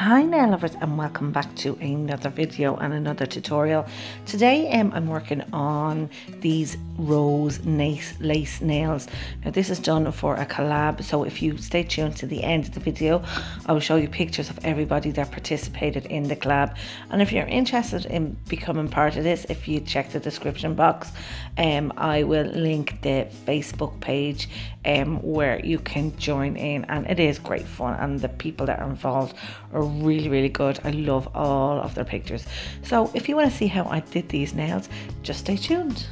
Hi nail lovers and welcome back to another video and another tutorial. Today um, I'm working on these rose lace, lace nails. Now this is done for a collab so if you stay tuned to the end of the video I will show you pictures of everybody that participated in the collab and if you're interested in becoming part of this if you check the description box um, I will link the Facebook page um, where you can join in and it is great fun and the people that are involved are really really good. I love all of their pictures. So if you want to see how I did these nails just stay tuned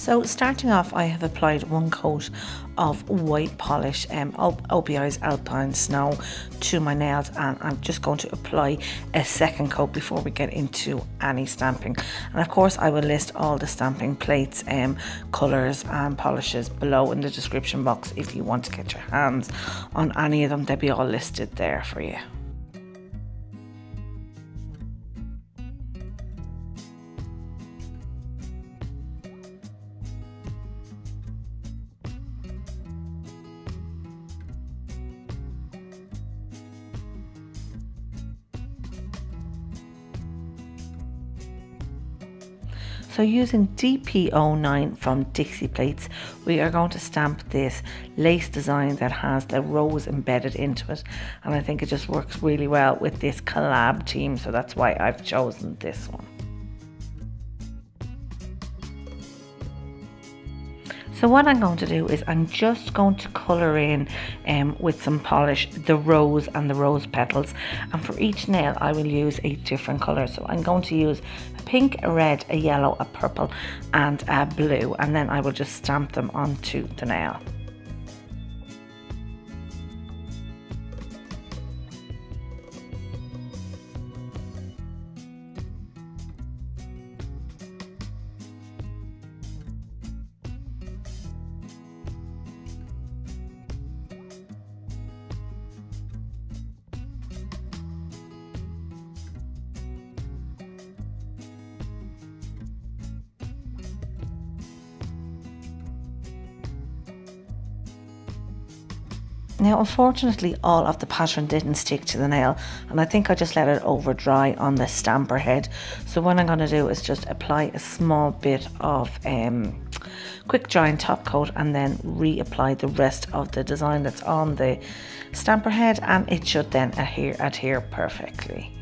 so starting off I have applied one coat of white polish um, OPI's Alpine Snow to my nails and I'm just going to apply a second coat before we get into any stamping and of course I will list all the stamping plates um, colours and polishes below in the description box if you want to get your hands on any of them they'll be all listed there for you. So using DP09 from Dixie Plates, we are going to stamp this lace design that has the rose embedded into it. And I think it just works really well with this collab team. So that's why I've chosen this one. So what I'm going to do is I'm just going to colour in um, with some polish the rose and the rose petals and for each nail I will use a different colour. So I'm going to use a pink, a red, a yellow, a purple and a blue and then I will just stamp them onto the nail. Now, unfortunately, all of the pattern didn't stick to the nail, and I think I just let it over dry on the stamper head. So, what I'm going to do is just apply a small bit of um, quick drying top coat and then reapply the rest of the design that's on the stamper head, and it should then adhere, adhere perfectly.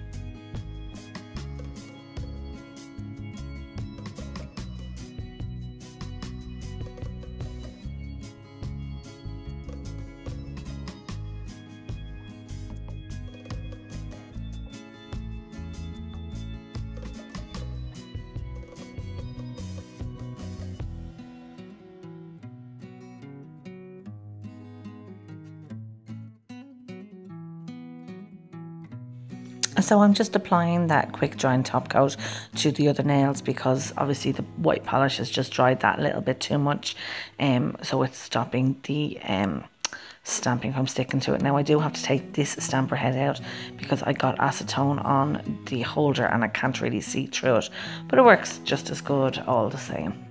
So I'm just applying that quick drying top coat to the other nails because obviously the white polish has just dried that little bit too much. Um, so it's stopping the um, stamping from sticking to it. Now I do have to take this stamper head out because I got acetone on the holder and I can't really see through it. But it works just as good all the same.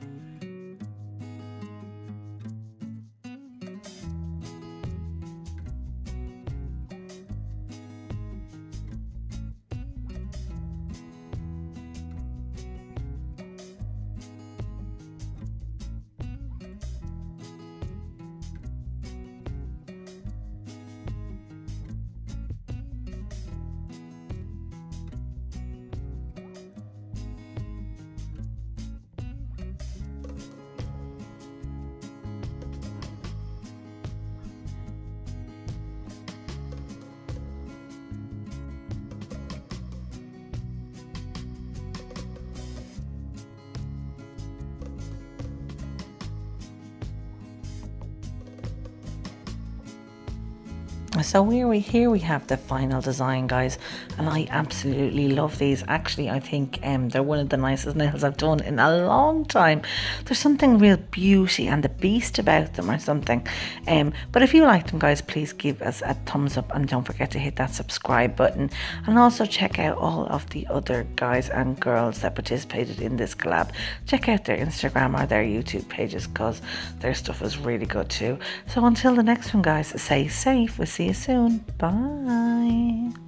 So here we here we have the final design guys and I absolutely love these. Actually I think um, they're one of the nicest nails I've done in a long time. There's something real beauty and the beast about them or something. Um, but if you like them guys please give us a thumbs up and don't forget to hit that subscribe button. And also check out all of the other guys and girls that participated in this collab. Check out their Instagram or their YouTube pages because their stuff is really good too. So until the next one guys stay safe. We'll see you soon. Bye.